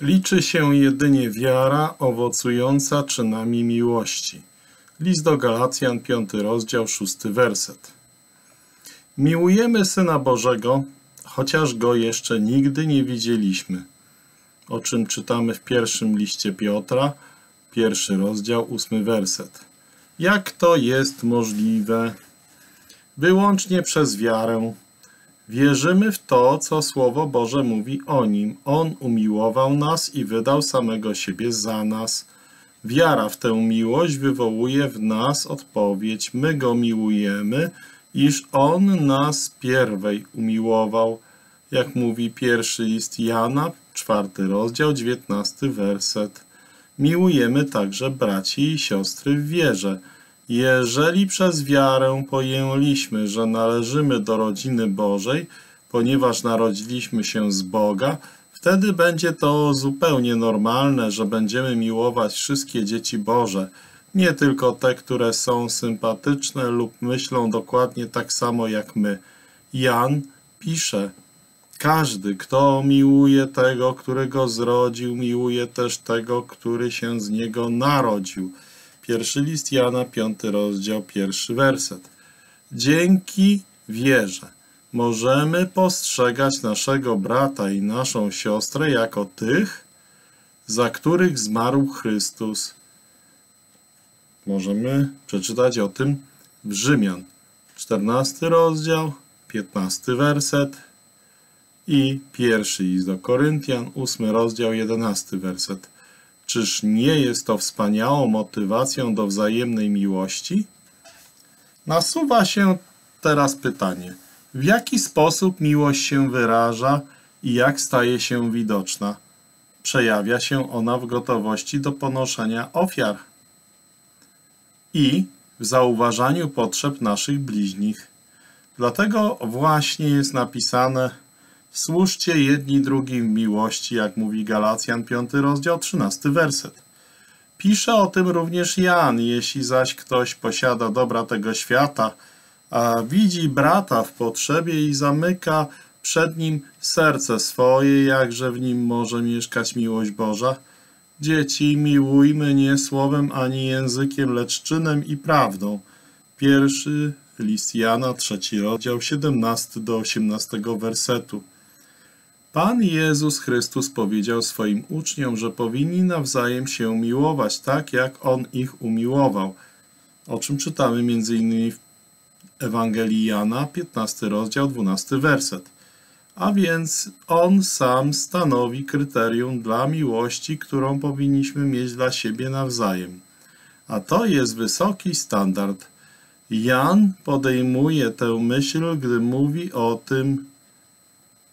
Liczy się jedynie wiara owocująca czynami miłości. List do Galacjan, 5 rozdział, 6 werset. Miłujemy Syna Bożego, chociaż Go jeszcze nigdy nie widzieliśmy, o czym czytamy w pierwszym liście Piotra, pierwszy rozdział, ósmy werset. Jak to jest możliwe? Wyłącznie przez wiarę. Wierzymy w to, co Słowo Boże mówi o Nim. On umiłował nas i wydał samego siebie za nas. Wiara w tę miłość wywołuje w nas odpowiedź. My Go miłujemy, iż On nas pierwej umiłował. Jak mówi pierwszy list Jana, czwarty rozdział, dziewiętnasty werset. Miłujemy także braci i siostry w wierze. Jeżeli przez wiarę pojęliśmy, że należymy do rodziny Bożej, ponieważ narodziliśmy się z Boga, wtedy będzie to zupełnie normalne, że będziemy miłować wszystkie dzieci Boże, nie tylko te, które są sympatyczne lub myślą dokładnie tak samo jak my. Jan pisze, każdy, kto miłuje tego, który go zrodził, miłuje też tego, który się z niego narodził. Pierwszy list Jana, piąty rozdział, pierwszy werset. Dzięki wierze możemy postrzegać naszego brata i naszą siostrę jako tych, za których zmarł Chrystus. Możemy przeczytać o tym w Rzymian, 14 rozdział, 15 werset i pierwszy list do Koryntian, 8 rozdział, 11 werset. Czyż nie jest to wspaniałą motywacją do wzajemnej miłości? Nasuwa się teraz pytanie, w jaki sposób miłość się wyraża i jak staje się widoczna? Przejawia się ona w gotowości do ponoszenia ofiar i w zauważaniu potrzeb naszych bliźnich. Dlatego właśnie jest napisane Służcie jedni drugim miłości, jak mówi Galacjan 5 rozdział 13 werset. Pisze o tym również Jan, jeśli zaś ktoś posiada dobra tego świata, a widzi brata w potrzebie i zamyka przed nim serce swoje, jakże w nim może mieszkać miłość Boża. Dzieci, miłujmy nie słowem ani językiem, lecz czynem i prawdą. Pierwszy list Jana, trzeci rozdział, 17 do 18 wersetu. Pan Jezus Chrystus powiedział swoim uczniom, że powinni nawzajem się miłować tak, jak On ich umiłował, o czym czytamy m.in. w Ewangelii Jana, 15 rozdział, 12 werset. A więc On sam stanowi kryterium dla miłości, którą powinniśmy mieć dla siebie nawzajem. A to jest wysoki standard. Jan podejmuje tę myśl, gdy mówi o tym,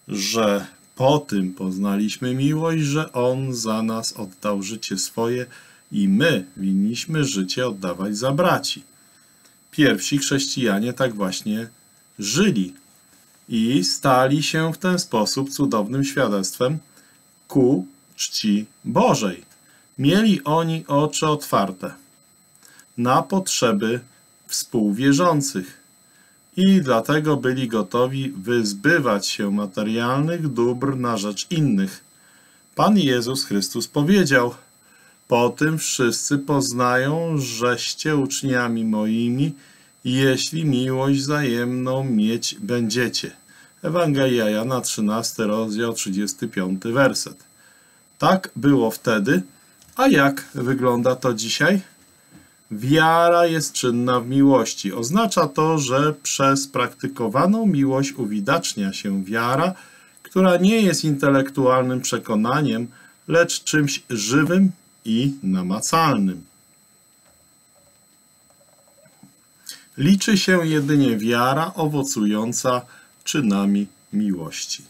że po tym poznaliśmy miłość, że On za nas oddał życie swoje i my winniśmy życie oddawać za braci. Pierwsi chrześcijanie tak właśnie żyli i stali się w ten sposób cudownym świadectwem ku czci Bożej. Mieli oni oczy otwarte na potrzeby współwierzących i dlatego byli gotowi wyzbywać się materialnych dóbr na rzecz innych. Pan Jezus Chrystus powiedział, po tym wszyscy poznają, żeście uczniami moimi, jeśli miłość wzajemną mieć będziecie. Ewangelia Jana 13, rozdział 35, werset. Tak było wtedy, a jak wygląda to dzisiaj? Wiara jest czynna w miłości. Oznacza to, że przez praktykowaną miłość uwidacznia się wiara, która nie jest intelektualnym przekonaniem, lecz czymś żywym i namacalnym. Liczy się jedynie wiara owocująca czynami miłości.